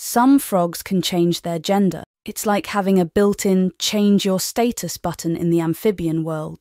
Some frogs can change their gender. It's like having a built in change your status button in the amphibian world.